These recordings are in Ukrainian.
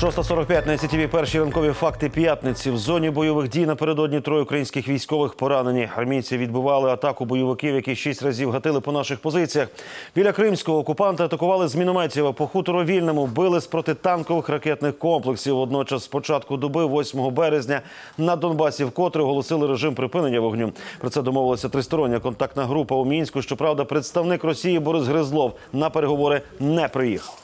6.45 на ICTV перші ранкові факти п'ятниці. В зоні бойових дій напередодні троє українських військових поранені. Армійці відбивали атаку бойовиків, які шість разів гатили по наших позиціях. Біля Кримського окупанти атакували з мінометів. По хутору Вільному били з протитанкових ракетних комплексів. Водночас, з початку доби, 8 березня, на Донбасі вкотре оголосили режим припинення вогню. Про це домовилася тристороння контактна група у Мінську. Щоправда, представник Росії Борис Гризлов на переговори не приїхав.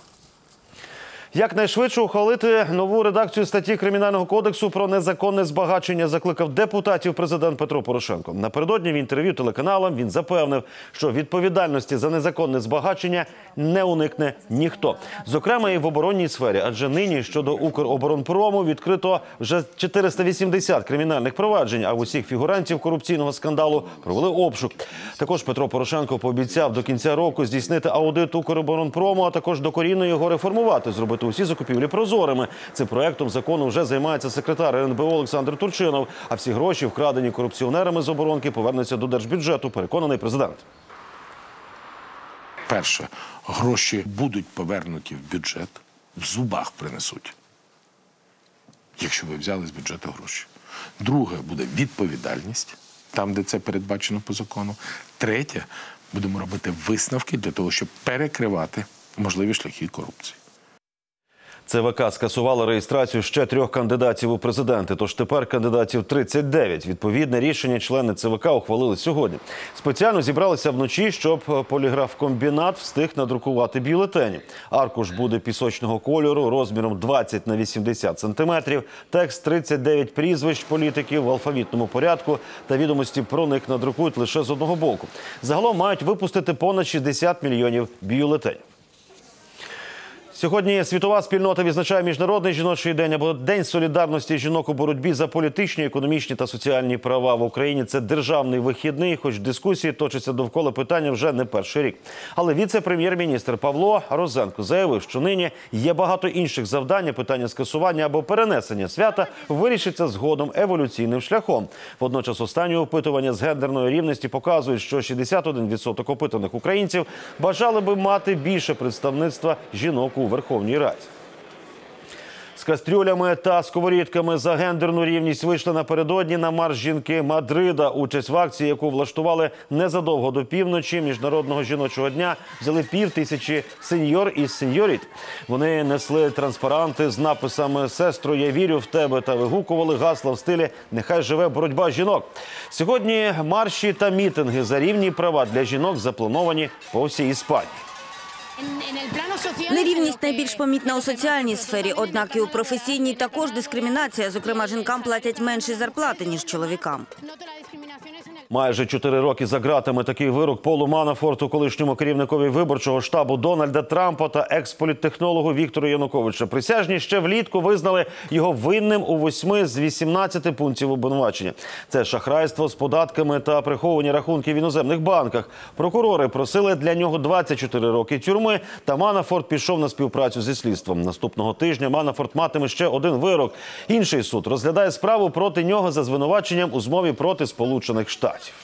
Якнайшвидше ухвалити нову редакцію статті кримінального кодексу про незаконне збагачення закликав депутатів президент Петро Порошенко. Напередодні в інтерв'ю телеканалам він запевнив, що відповідальності за незаконне збагачення не уникне ніхто, зокрема і в оборонній сфері. Адже нині щодо Укроборонпрому відкрито вже 480 кримінальних проваджень. А в усіх фігурантів корупційного скандалу провели обшук. Також Петро Порошенко пообіцяв до кінця року здійснити аудит Укроборонпрому, а також докорінно його реформувати, зробити усі закупівлі прозорими. Цим проектом закону вже займається секретар РНБО Олександр Турчинов. А всі гроші, вкрадені корупціонерами з оборонки, повернуться до держбюджету. Переконаний президент. Перше, гроші будуть повернуті в бюджет, в зубах принесуть, якщо ви взяли з бюджету гроші. Друге буде відповідальність, там, де це передбачено по закону. Третє, будемо робити висновки для того, щоб перекривати можливі шляхи корупції. ЦВК скасувала реєстрацію ще трьох кандидатів у президенти. Тож тепер кандидатів 39. Відповідне рішення члени ЦВК ухвалили сьогодні. Спеціально зібралися вночі, щоб поліграф-комбінат встиг надрукувати бюлетені. Аркуш буде пісочного кольору розміром 20 на 80 сантиметрів. Текст 39 прізвищ політиків в алфавітному порядку та відомості про них надрукують лише з одного боку. Загалом мають випустити понад 60 мільйонів бюлетенів. Сьогодні світова спільнота відзначає міжнародний жіночий день або день солідарності жінок у боротьбі за політичні, економічні та соціальні права в Україні. Це державний вихідний, хоч дискусії точаться довкола питання вже не перший рік. Але віце-прем'єр-міністр Павло Розенко заявив, що нині є багато інших завдань. Питання скасування або перенесення свята вирішиться згодом еволюційним шляхом. Водночас останні опитування з гендерної рівності показують, що 61% опитаних українців бажали би мати більше представництва жінок у Верховній Раді. З кастрюлями та сковорідками за гендерну рівність вийшли напередодні на марш жінки Мадрида. Участь в акції, яку влаштували незадовго до півночі міжнародного жіночого дня, взяли пів тисячі сеньор і сеньоріт. Вони несли транспаранти з написами Сестро, я вірю в тебе та вигукували гасла в стилі Нехай живе боротьба жінок. Сьогодні марші та мітинги за рівні права для жінок заплановані по всій Іспанії. Нерівність найбільш помітна у соціальній сфері, однак і у професійній також дискримінація. Зокрема, жінкам платять менші зарплати ніж чоловікам. Майже чотири роки за ґратами такий вирок Полу Манафорту, колишньому керівникові виборчого штабу Дональда Трампа та експоліттехнологу Віктору Януковича. Присяжні ще влітку визнали його винним у восьми з 18 пунктів обвинувачення. Це шахрайство з податками та приховані рахунки в іноземних банках. Прокурори просили для нього 24 роки тюрми. Та Манафорт пішов на співпрацю зі слідством. Наступного тижня Манафорт матиме ще один вирок. Інший суд розглядає справу проти нього за звинуваченням у змові проти Сполучених Штатів.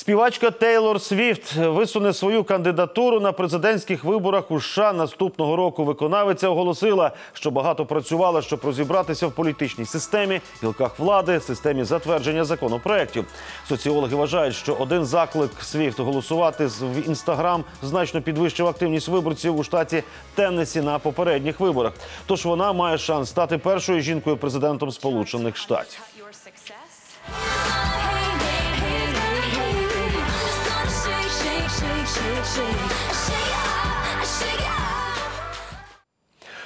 Співачка Тейлор Свіфт висуне свою кандидатуру на президентських виборах у США наступного року. Виконавиця оголосила, що багато працювала, щоб розібратися в політичній системі, гілках влади, системі затвердження законопроєктів. Соціологи вважають, що один заклик Свіфт голосувати в інстаграм значно підвищив активність виборців у штаті Теннесі на попередніх виборах. Тож вона має шанс стати першою жінкою президентом Сполучених Штатів.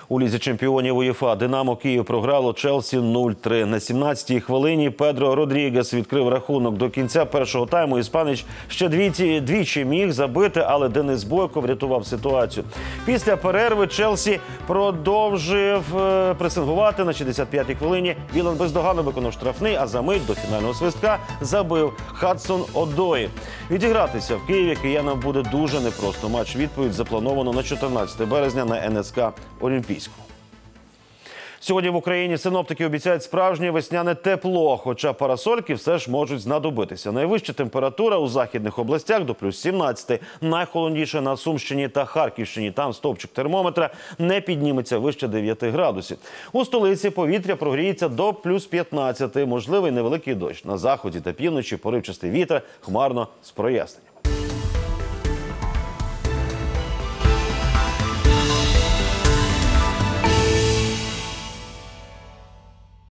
У лізі чемпіонів УЄФА Динамо Київ програло Челсі 0-3. На 17-й хвилині Педро Родрігес відкрив рахунок до кінця першого тайму. Іспанець ще двічі, двічі міг забити, але Денис Бойко врятував ситуацію. Після перерви Челсі продовжив е, пресингувати на 65-й хвилині. Вілліан бездоганно виконав штрафний, а за мить до фінального свистка забив Хадсон Одої. Відігратися в Києві киянам буде дуже непросто. Матч відповідь заплановано на 14 березня на НСК Олімпійський. Сьогодні в Україні синоптики обіцяють справжнє весняне тепло, хоча парасольки все ж можуть знадобитися. Найвища температура у західних областях до плюс 17, найхолодніше на Сумщині та Харківщині. Там стовпчик термометра не підніметься вище 9 градусів. У столиці повітря прогріється до плюс 15, можливий невеликий дощ. На заході та півночі поривчастий вітер, хмарно з проясненням.